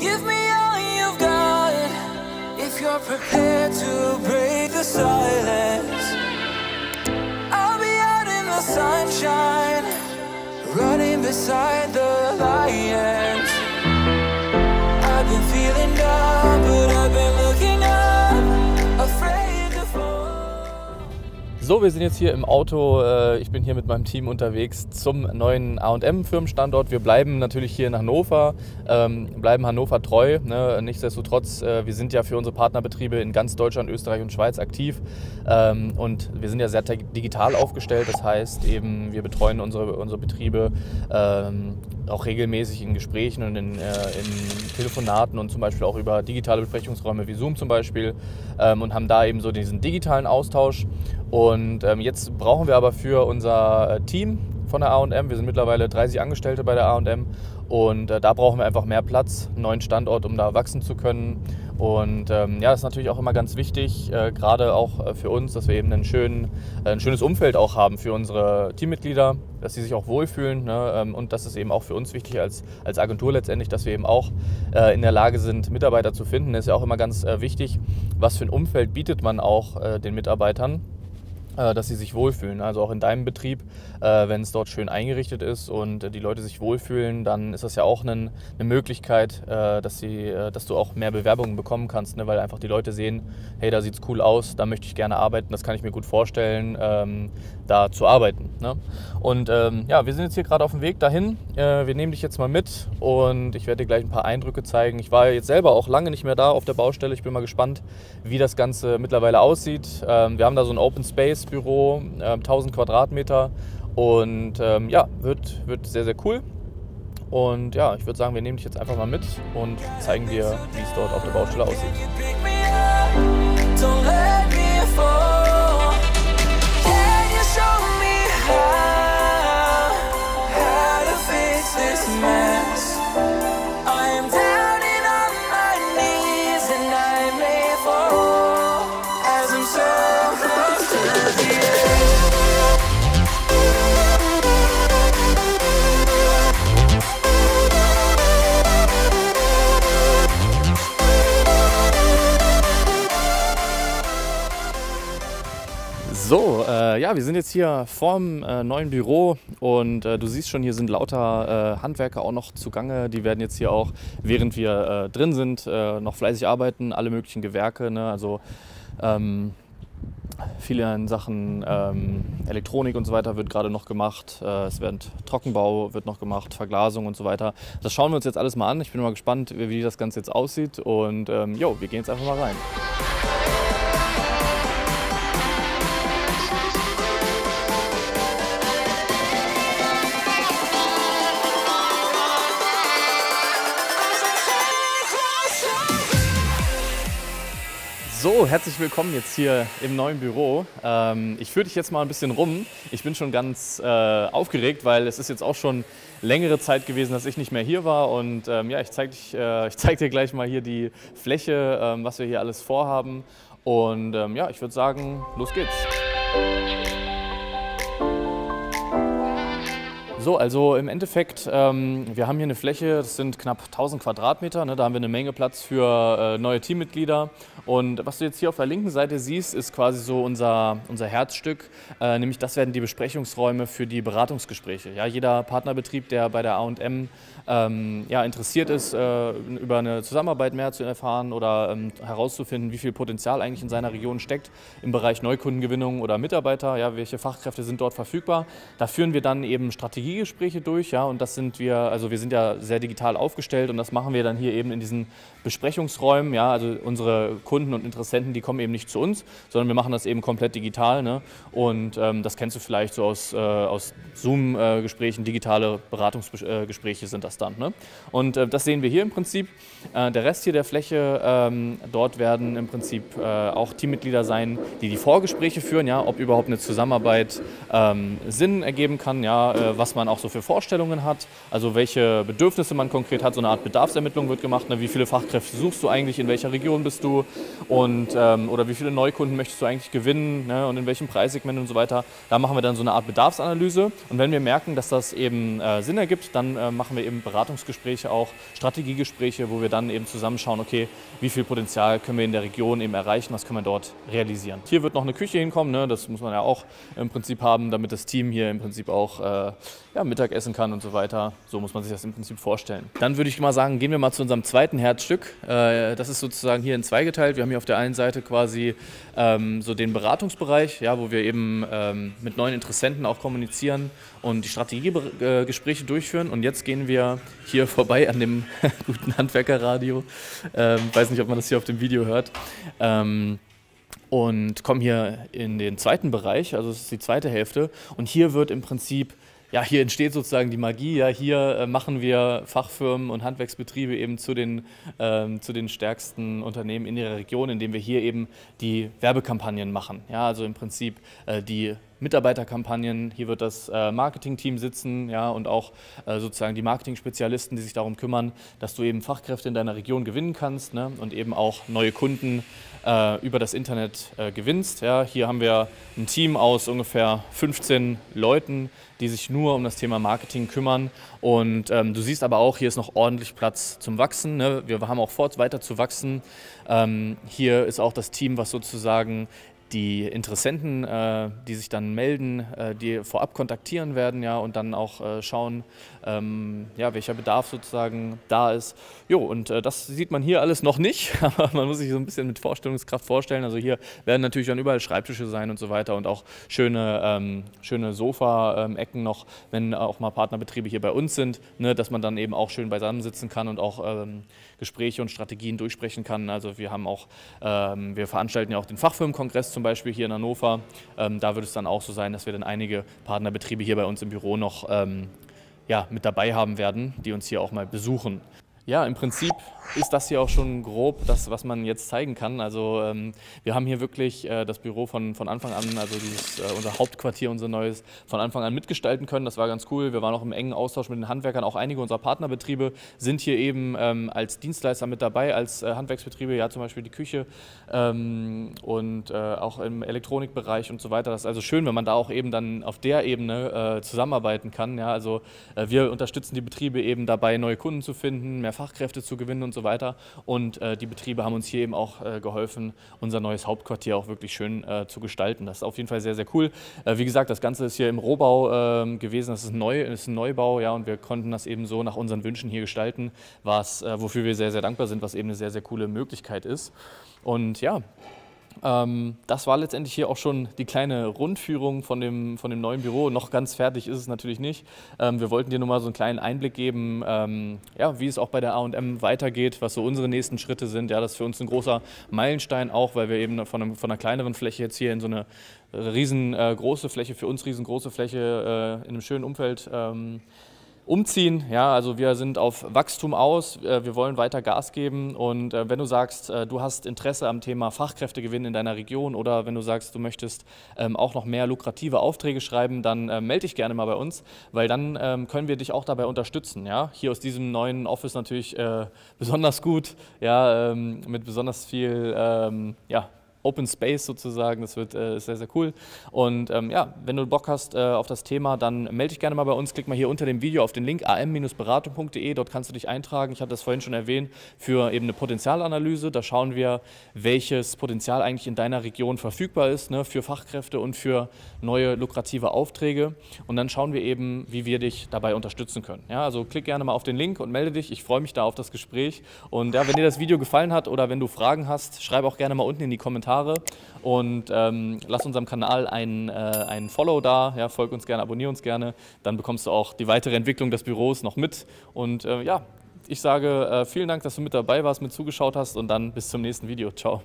Give me all you've got if you're prepared to break the silence. I'll be out in the sunshine, running beside the lions. So, wir sind jetzt hier im Auto. Äh, Ich bin hier mit meinem Team unterwegs zum neuen AM-Firmenstandort. Wir bleiben natürlich hier in Hannover, ähm, bleiben Hannover treu. Ne? Nichtsdestotrotz, äh, wir sind ja für unsere Partnerbetriebe in ganz Deutschland, Österreich und Schweiz aktiv. Ähm, Und wir sind ja sehr digital aufgestellt. Das heißt eben, wir betreuen unsere, unsere Betriebe ähm, auch regelmäßig in Gesprächen und in, äh, in Telefonaten und zum Beispiel auch über digitale Besprechungsräume wie Zoom zum Beispiel und haben da eben so diesen digitalen Austausch. Und ähm, jetzt brauchen wir aber für unser äh, Team von der AM, wir sind mittlerweile 30 Angestellte bei der AM und äh, da brauchen wir einfach mehr Platz, einen neuen Standort, um da wachsen zu können. Und ähm, ja, das ist natürlich auch immer ganz wichtig, äh, gerade auch äh, für uns, dass wir eben einen schönen, äh, ein schönes Umfeld auch haben für unsere Teammitglieder, dass sie sich auch wohlfühlen. Ne? Ähm, und das ist eben auch für uns wichtig als, als Agentur letztendlich, dass wir eben auch äh, in der Lage sind, Mitarbeiter zu finden. Das ist ja auch immer ganz äh, wichtig, was für ein Umfeld bietet man auch den Mitarbeitern dass sie sich wohlfühlen. Also auch in deinem Betrieb, äh, wenn es dort schön eingerichtet ist und äh, die Leute sich wohlfühlen, dann ist das ja auch eine Möglichkeit, äh, dass, sie, äh, dass du auch mehr Bewerbungen bekommen kannst, ne? weil einfach die Leute sehen, hey, da sieht es cool aus, da möchte ich gerne arbeiten, das kann ich mir gut vorstellen, ähm, da zu arbeiten. Ne? Und ähm, ja, wir sind jetzt hier gerade auf dem Weg dahin. Äh, wir nehmen dich jetzt mal mit und ich werde dir gleich ein paar Eindrücke zeigen. Ich war jetzt selber auch lange nicht mehr da auf der Baustelle. Ich bin mal gespannt, wie das Ganze mittlerweile aussieht. Ähm, wir haben da so ein Open Space Büro, ähm, 1000 Quadratmeter und ähm, ja, wird, wird sehr, sehr cool. Und ja, ich würde sagen, wir nehmen dich jetzt einfach mal mit und zeigen dir, wie es dort auf der Baustelle aussieht. Wir sind jetzt hier vorm äh, neuen Büro und äh, du siehst schon, hier sind lauter äh, Handwerker auch noch zugange. Die werden jetzt hier auch, während wir äh, drin sind, äh, noch fleißig arbeiten, alle möglichen Gewerke. Ne? Also ähm, viele in Sachen ähm, Elektronik und so weiter wird gerade noch gemacht. Äh, es wird Trockenbau wird noch gemacht, Verglasung und so weiter. Das schauen wir uns jetzt alles mal an. Ich bin mal gespannt, wie, das Ganze jetzt aussieht und ähm, jo, wir gehen jetzt einfach mal rein. So, herzlich willkommen jetzt hier im neuen Büro. Ähm, ich führe dich jetzt mal ein bisschen rum. Ich bin schon ganz äh, aufgeregt, weil es ist jetzt auch schon längere Zeit gewesen, dass ich nicht mehr hier war. Und ähm, ja, ich zeige äh, zeig dir gleich mal hier die Fläche, ähm, was wir hier alles vorhaben. Und ähm, ja, ich würde sagen, los geht's. So, also im Endeffekt, ähm, wir haben hier eine Fläche, das sind knapp 1000 Quadratmeter, ne, da haben wir eine Menge Platz für äh, neue Teammitglieder. Und was du jetzt hier auf der linken Seite siehst, ist quasi so unser, unser Herzstück, äh, nämlich das werden die Besprechungsräume für die Beratungsgespräche. Ja, jeder Partnerbetrieb, der bei der A&M ähm, ja, interessiert ist, äh, über eine Zusammenarbeit mehr zu erfahren oder ähm, herauszufinden, wie viel Potenzial eigentlich in seiner Region steckt im Bereich Neukundengewinnung oder Mitarbeiter, ja, welche Fachkräfte sind dort verfügbar. Da führen wir dann eben Strategiegespräche durch, ja, und das sind wir, also wir sind ja sehr digital aufgestellt und das machen wir dann hier eben in diesen Besprechungsräumen, ja, also unsere Kunden und Interessenten, die kommen eben nicht zu uns, sondern wir machen das eben komplett digital, ne, und ähm, das kennst du vielleicht so aus, äh, aus Zoom-Gesprächen, digitale Beratungsgespräche sind das dann, ne, und äh, das sehen wir hier im Prinzip. Äh, der Rest hier der Fläche, ähm, dort werden im Prinzip äh, auch Teammitglieder sein, die die Vorgespräche führen, ja, ob überhaupt eine Zusammenarbeit ähm, Sinn ergeben kann, ja, äh, was man auch so für Vorstellungen hat, also welche Bedürfnisse man konkret hat. So eine Art Bedarfsermittlung wird gemacht. Ne? Wie viele Fachkräfte suchst du eigentlich, in welcher Region bist du und ähm, oder wie viele Neukunden möchtest du eigentlich gewinnen ne? und in welchem Preissegment und so weiter. Da machen wir dann so eine Art Bedarfsanalyse und wenn wir merken, dass das eben äh, Sinn ergibt, dann äh, machen wir eben Beratungsgespräche, auch Strategiegespräche, wo wir dann eben zusammenschauen, okay, wie viel Potenzial können wir in der Region eben erreichen, was können wir dort realisieren. Hier wird noch eine Küche hinkommen, ne? das muss man ja auch im Prinzip haben, damit das Team hier im Prinzip auch äh, ja, Mittag essen kann und so weiter. So muss man sich das im Prinzip vorstellen. Dann würde ich mal sagen, gehen wir mal zu unserem zweiten Herzstück. Äh, das ist sozusagen hier in zwei geteilt. Wir haben hier auf der einen Seite quasi ähm, so den Beratungsbereich, ja, wo wir eben ähm, mit neuen Interessenten auch kommunizieren und die Strategiegespräche durchführen. Und jetzt gehen wir hier vorbei an dem guten Handwerkerradio. Ähm, weiß nicht, ob man das hier auf dem Video hört. Und kommen hier in den zweiten Bereich, also es ist die zweite Hälfte. Und hier wird im Prinzip ja, hier entsteht sozusagen die Magie. Ja, hier äh, machen wir Fachfirmen und Handwerksbetriebe eben zu den, ähm, zu den stärksten Unternehmen in ihrer Region, indem wir hier eben die Werbekampagnen machen. Ja, also im Prinzip äh, die Mitarbeiterkampagnen. Hier wird das äh, Marketingteam sitzen ja, und auch äh, sozusagen die Marketing-Spezialisten, die sich darum kümmern, dass du eben Fachkräfte in deiner Region gewinnen kannst ne, und eben auch neue Kunden äh, über das Internet äh, gewinnst. Ja. Hier haben wir ein Team aus ungefähr 15 Leuten, die sich nur um das Thema Marketing kümmern. Und ähm, du siehst aber auch, hier ist noch ordentlich Platz zum Wachsen. Ne? Wir haben auch vor, weiter zu wachsen. Ähm, hier ist auch das Team, was sozusagen die Interessenten, äh, die sich dann melden, äh, die vorab kontaktieren werden ja, und dann auch äh, schauen, ähm, ja, welcher Bedarf sozusagen da ist. Jo, und äh, das sieht man hier alles noch nicht, aber man muss sich so ein bisschen mit Vorstellungskraft vorstellen. Also hier werden natürlich dann überall Schreibtische sein und so weiter und auch schöne, ähm, schöne Sofa-Ecken noch, wenn auch mal Partnerbetriebe hier bei uns sind, ne, dass man dann eben auch schön beisammen sitzen kann und auch ähm, Gespräche und Strategien durchsprechen kann. Also wir haben auch, ähm, wir veranstalten ja auch den Fachfirmenkongress zum Beispiel hier in Hannover. Ähm, da wird es dann auch so sein, dass wir dann einige Partnerbetriebe hier bei uns im Büro noch ähm, ja, mit dabei haben werden, die uns hier auch mal besuchen. Ja, im Prinzip ist das hier auch schon grob das, was man jetzt zeigen kann. Also ähm, wir haben hier wirklich äh, das Büro von, von Anfang an, also dieses, äh, unser Hauptquartier, unser neues, von Anfang an mitgestalten können. Das war ganz cool. Wir waren auch im engen Austausch mit den Handwerkern. Auch einige unserer Partnerbetriebe sind hier eben ähm, als Dienstleister mit dabei, als äh, Handwerksbetriebe, ja zum Beispiel die Küche ähm, und äh, auch im Elektronikbereich und so weiter. Das ist also schön, wenn man da auch eben dann auf der Ebene äh, zusammenarbeiten kann. Ja? Also äh, wir unterstützen die Betriebe eben dabei, neue Kunden zu finden, mehr Fachkräfte zu gewinnen und so weiter. Und äh, die Betriebe haben uns hier eben auch äh, geholfen, unser neues Hauptquartier auch wirklich schön äh, zu gestalten. Das ist auf jeden Fall sehr, sehr cool. Äh, wie gesagt, das Ganze ist hier im Rohbau ähm, gewesen. Das ist Neu, ist ein Neubau, ja, und wir konnten das eben so nach unseren Wünschen hier gestalten, was, äh, wofür wir sehr, sehr dankbar sind, was eben eine sehr, sehr coole Möglichkeit ist. Und ja, das war letztendlich hier auch schon die kleine Rundführung von dem, von dem neuen Büro. Noch ganz fertig ist es natürlich nicht. Ähm, wir wollten dir nur mal so einen kleinen Einblick geben, ähm, ja, wie es auch bei der AM weitergeht, was so unsere nächsten Schritte sind. Ja, das ist für uns ein großer Meilenstein auch, weil wir eben von, einem, von einer kleineren Fläche jetzt hier in so eine riesengroße Fläche, für uns riesengroße Fläche äh, in einem schönen Umfeld ähm, umziehen. Ja, also wir sind auf Wachstum aus, äh, wir wollen weiter Gas geben und äh, wenn du sagst, äh, du hast Interesse am Thema Fachkräftegewinn in deiner Region oder wenn du sagst, du möchtest ähm, auch noch mehr lukrative Aufträge schreiben, dann melde dich gerne mal bei uns, weil dann ähm, können wir dich auch dabei unterstützen. Ja? Hier aus diesem neuen Office natürlich besonders gut, ja, ähm, mit besonders viel ja, Open Space sozusagen. Das wird äh, sehr, sehr cool. Und ähm, ja, wenn du Bock hast äh, auf das Thema, dann melde dich gerne mal bei uns. Klick mal hier unter dem Video auf den Link am-beratung.de. Dort kannst du dich eintragen. Ich habe das vorhin schon erwähnt, für eben eine Potenzialanalyse. Da schauen wir, welches Potenzial eigentlich in deiner Region verfügbar ist, ne, für Fachkräfte und für neue lukrative Aufträge. Und dann schauen wir eben, wie wir dich dabei unterstützen können. Ja, also klick gerne mal auf den Link und melde dich. Ich freue mich da auf das Gespräch. Und ja, wenn dir das Video gefallen hat oder wenn du Fragen hast, schreib auch gerne mal unten in die Kommentare Kommentare. Und ähm, lass unserem Kanal ein, äh, ein Follow da, ja, folg uns gerne, abonniere uns gerne, dann bekommst du auch die weitere Entwicklung des Büros noch mit. Und äh, ja, ich sage äh, vielen Dank, dass du mit dabei warst, mit zugeschaut hast. Und dann bis zum nächsten Video. Ciao.